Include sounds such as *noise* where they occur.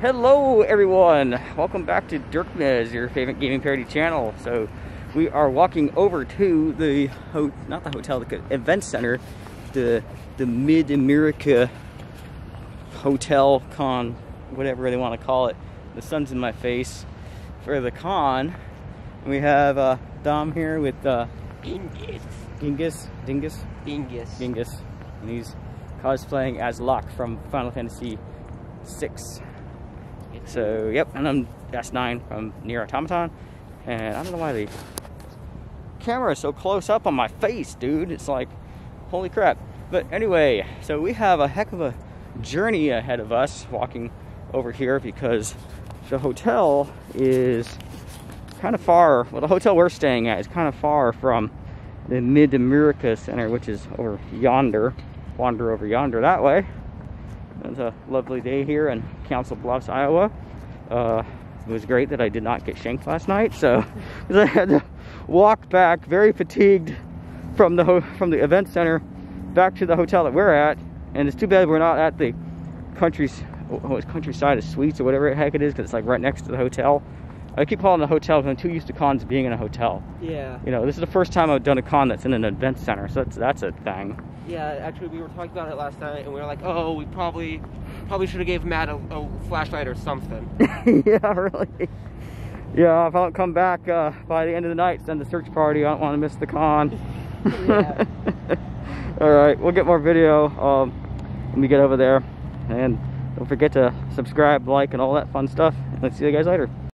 Hello everyone! Welcome back to Dirkmez, your favorite gaming parody channel. So we are walking over to the, not the hotel, the event center, the, the Mid-America Hotel Con, whatever they want to call it. The sun's in my face for the con. We have uh, Dom here with uh, Dingus. Dingus, Dingus, Dingus. Dingus, and he's cosplaying as Locke from Final Fantasy VI. So, yep, and I'm S9 from NieR Automata. And I don't know why the camera is so close up on my face, dude. It's like, holy crap. But anyway, so we have a heck of a journey ahead of us walking over here because the hotel is kind of far. Well, the hotel we're staying at is kind of far from the Mid America Center, which is over yonder. Wander over yonder that way. It's a lovely day here in Council Bluffs, Iowa. Uh, it was great that I did not get shanked last night, so *laughs* I had to walk back very fatigued from the from the event center back to the hotel that we're at. And it's too bad we're not at the country's oh, it's countryside of suites or whatever the heck it is, because it's like right next to the hotel. I keep calling it a hotel because I'm too used to cons being in a hotel. Yeah. You know, this is the first time I've done a con that's in an event center, so that's that's a thing. Yeah, actually, we were talking about it last night, and we were like, oh, we probably probably should have gave Matt a, a, flashlight or something. *laughs* yeah, really. Yeah, if I don't come back uh, by the end of the night, send the search party. I don't want to miss the con. yeah. *laughs* *laughs* All right, we'll get more video um, when we get over there, and don't forget to subscribe, like, and all that fun stuff. And let's see you guys later.